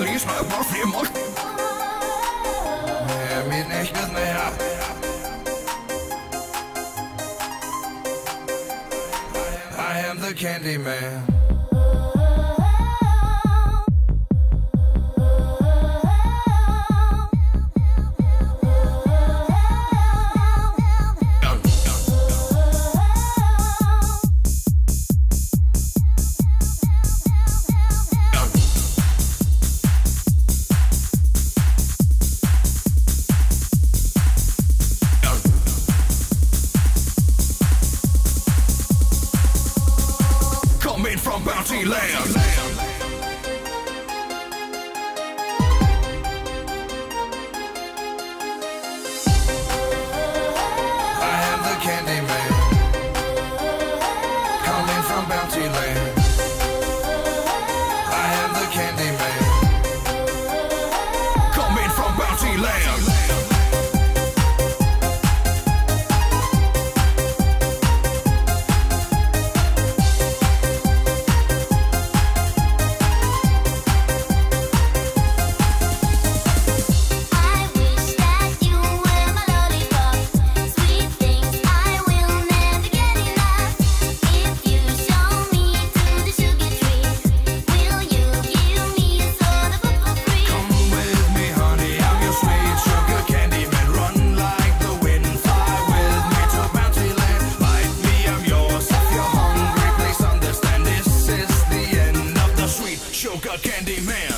Mehr. Er I am the candy man. Land. a candy man.